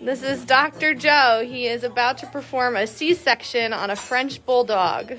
This is Dr. Joe. He is about to perform a C-section on a French bulldog.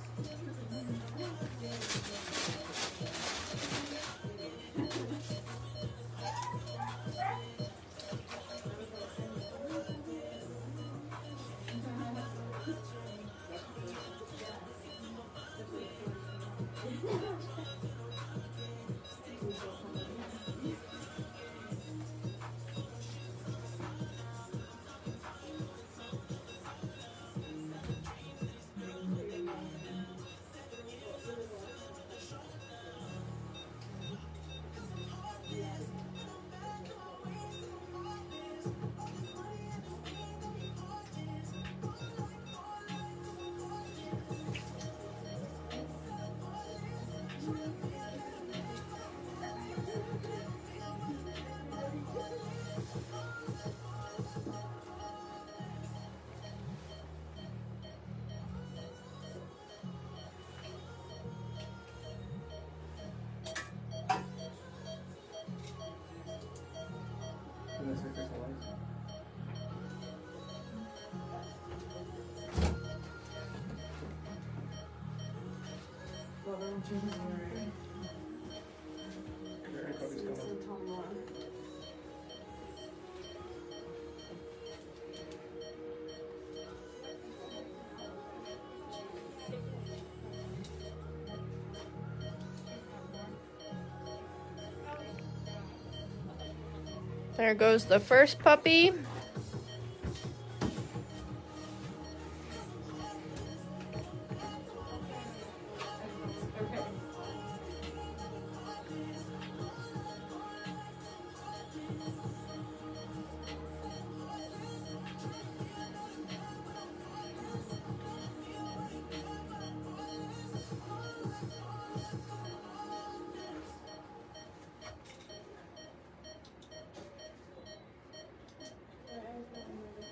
There goes the first puppy.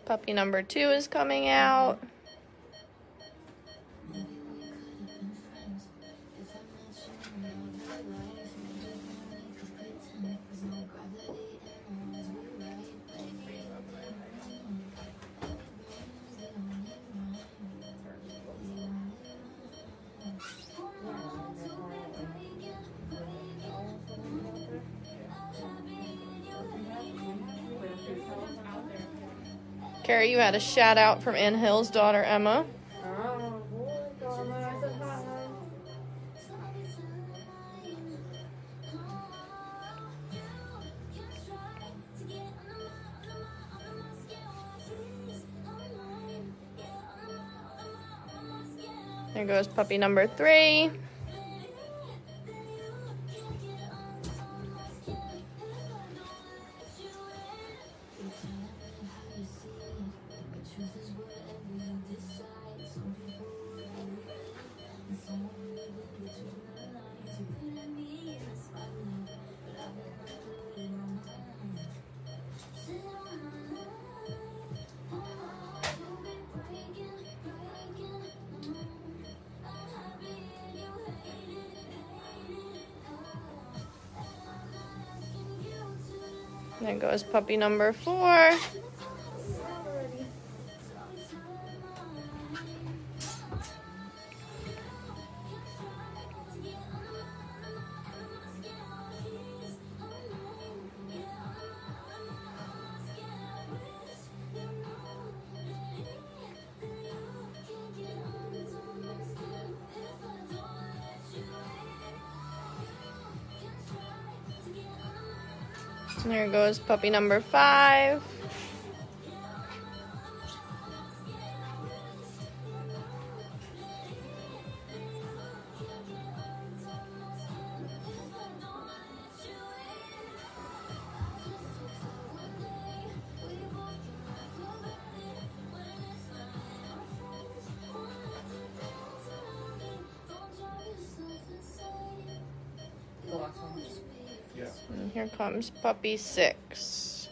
Puppy number two is coming out. Carrie, you had a shout out from Ann Hill's daughter Emma. There goes puppy number three. There goes puppy number four. There goes puppy number five. And here comes puppy six.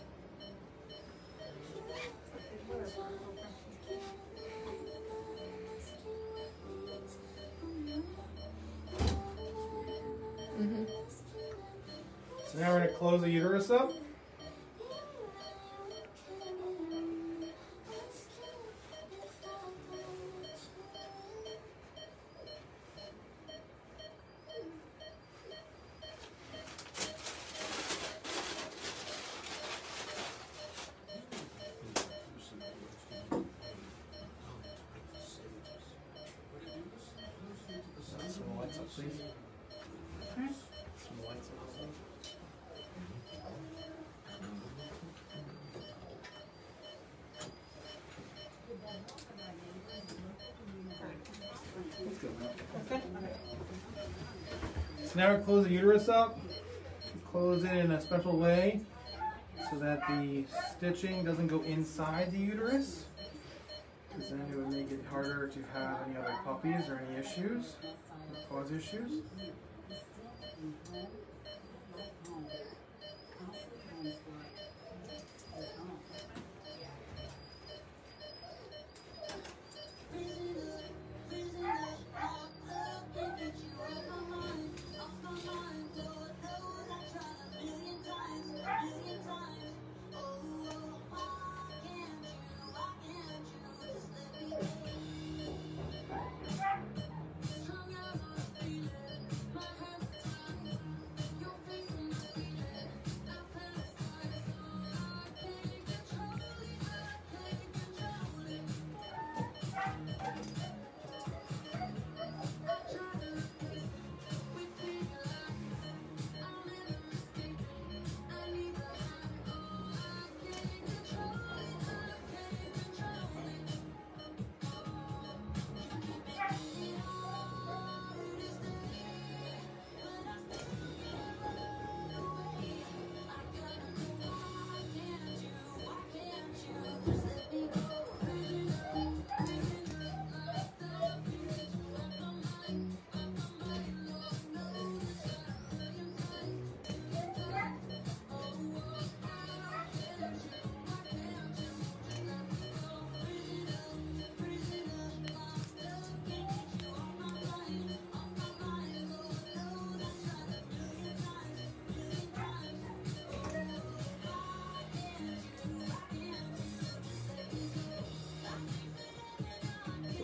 Mm-hmm. So now we're going to close the uterus up. So now we close the uterus up. Close it in a special way so that the stitching doesn't go inside the uterus. Because then it would make it harder to have any other puppies or any issues, cause issues.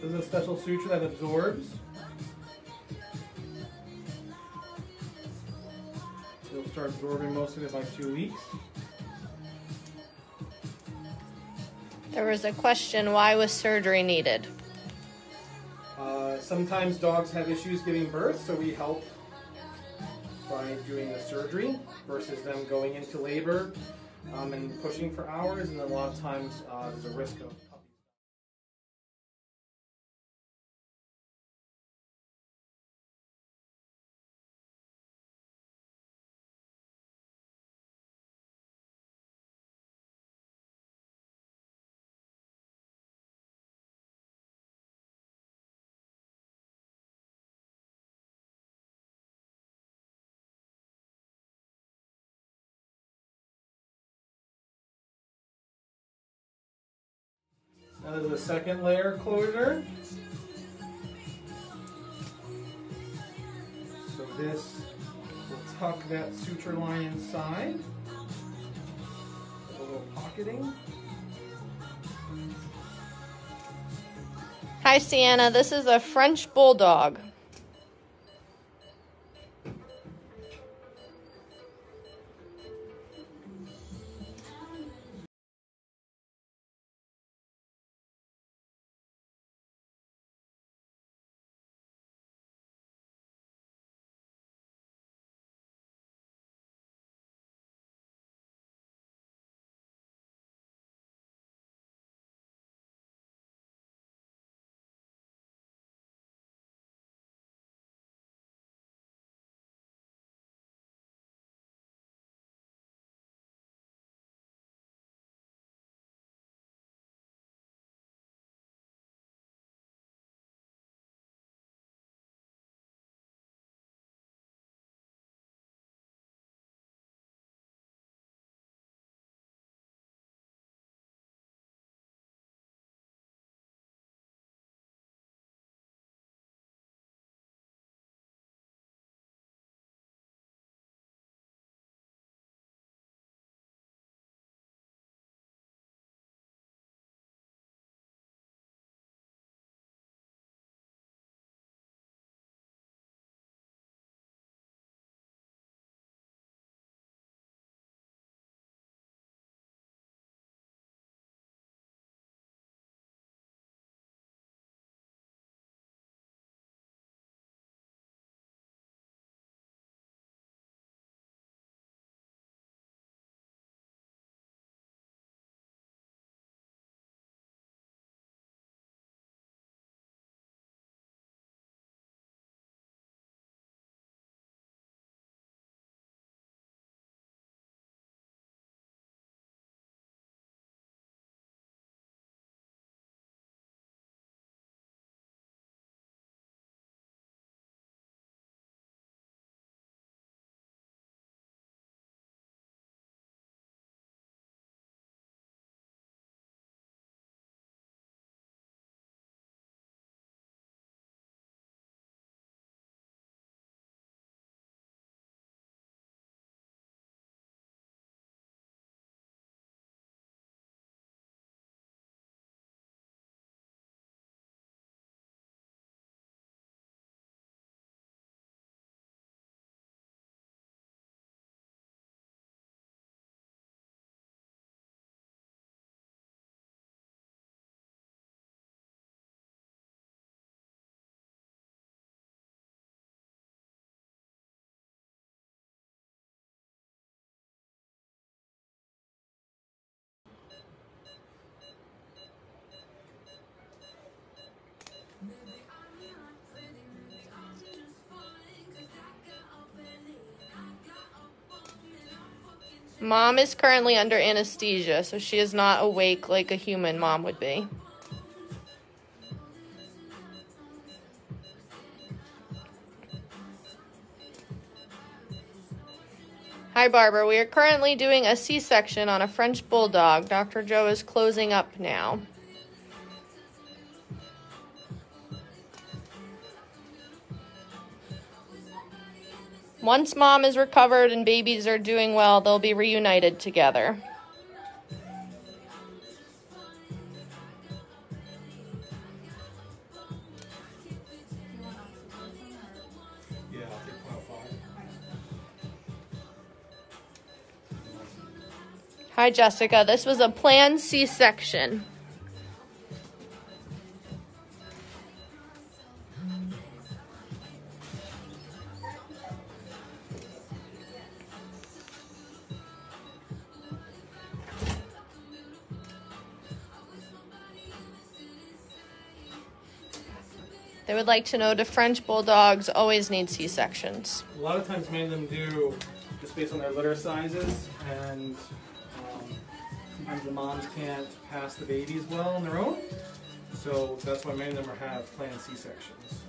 This is a special suture that absorbs. It'll start absorbing most of it by two weeks. There was a question why was surgery needed? Uh, sometimes dogs have issues giving birth, so we help by doing the surgery versus them going into labor um, and pushing for hours. And a lot of times uh, there's a risk of Now there's a second layer closure. So this will tuck that suture line inside. A little pocketing. Hi, Sienna. This is a French Bulldog. Mom is currently under anesthesia, so she is not awake like a human mom would be. Hi, Barbara. We are currently doing a C section on a French bulldog. Dr. Joe is closing up now. Once mom is recovered and babies are doing well, they'll be reunited together. Hi, Jessica. This was a planned C They would like to know do French bulldogs always need C sections? A lot of times, many of them do, just based on their litter sizes, and um, sometimes the moms can't pass the babies well on their own. So that's why many of them have planned C-sections.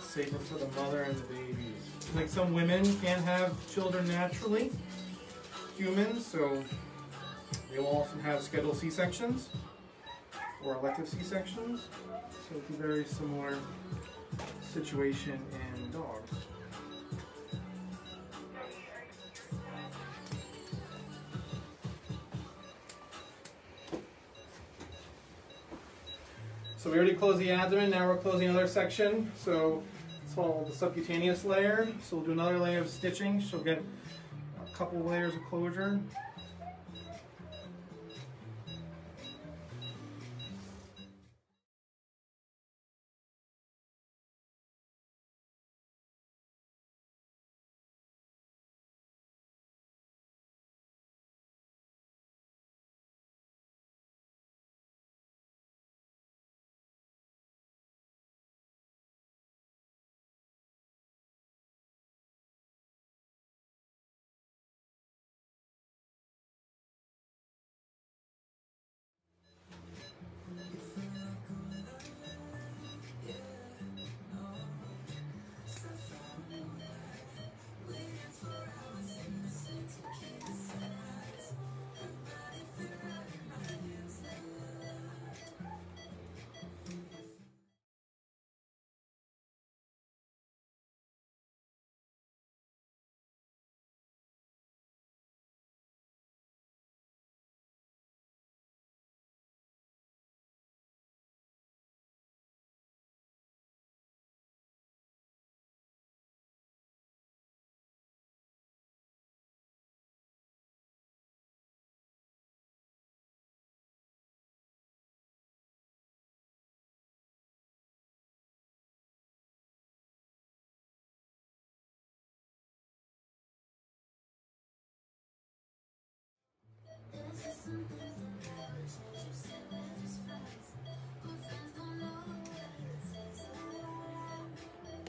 Safer for the mother and the babies. Like some women can't have children naturally, humans, so they will often have scheduled C-sections or elective C-sections. So it's a very similar situation in dogs. So we already closed the abdomen, now we're closing another section. So it's called the subcutaneous layer. So we'll do another layer of stitching. She'll get a couple layers of closure.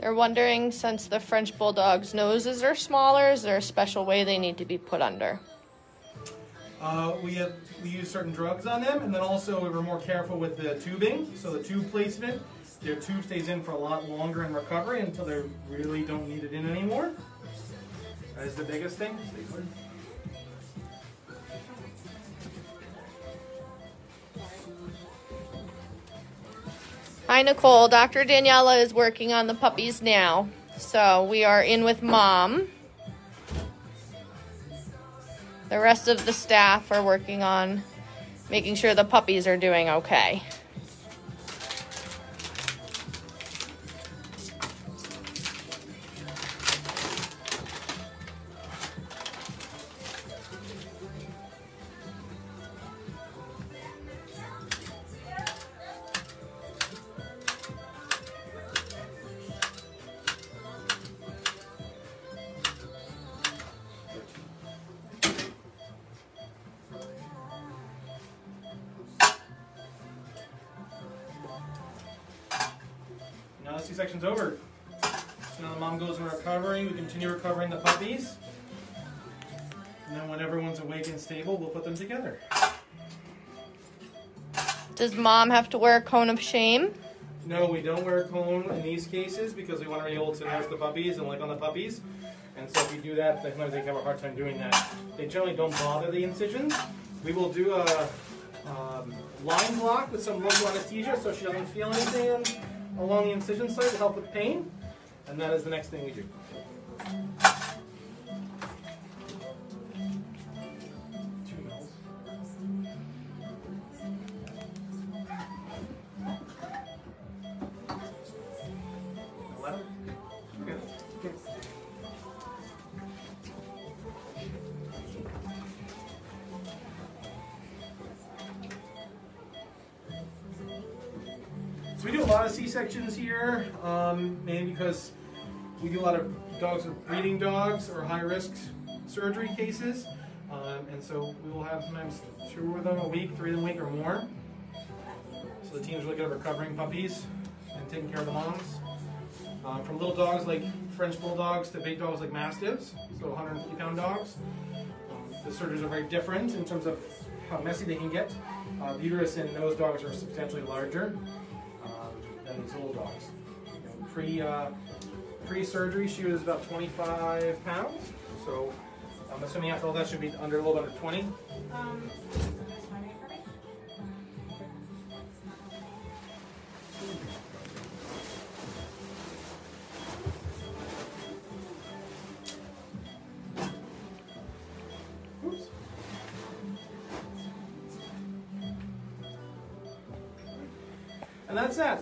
They're wondering since the French bulldog's noses are smaller, is there a special way they need to be put under? Uh, we have we use certain drugs on them, and then also we were more careful with the tubing. So the tube placement, their tube stays in for a lot longer in recovery until they really don't need it in anymore. That is the biggest thing. Hi, Nicole. Dr. Daniela is working on the puppies now. So we are in with mom. The rest of the staff are working on making sure the puppies are doing okay. C-section's over. So now the mom goes in recovery. We continue recovering the puppies. And then when everyone's awake and stable, we'll put them together. Does mom have to wear a cone of shame? No, we don't wear a cone in these cases because we want to be able to nurse the puppies and lick on the puppies. And so if we do that, sometimes they have a hard time doing that. They generally don't bother the incisions. We will do a um, line block with some local anesthesia so she doesn't feel anything along the incision site to help with pain. And that is the next thing we do. We do a lot of C-sections here, um, mainly because we do a lot of dogs with breeding dogs or high-risk surgery cases. Um, and so we will have sometimes two of them a week, three of them a week or more. So the team's really good at recovering puppies and taking care of the moms. Um, from little dogs like French bulldogs to big dogs like mastiffs, so 150 pound dogs. Um, the surgeries are very different in terms of how messy they can get. Uh, the uterus in those dogs are substantially larger these little dogs. You know, pre uh, pre surgery, she was about 25 pounds. So I'm assuming after all that, should be under a little under 20. Um,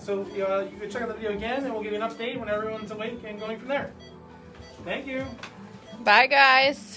So uh, you can check out the video again, and we'll give you an update when everyone's awake and going from there. Thank you. Bye, guys.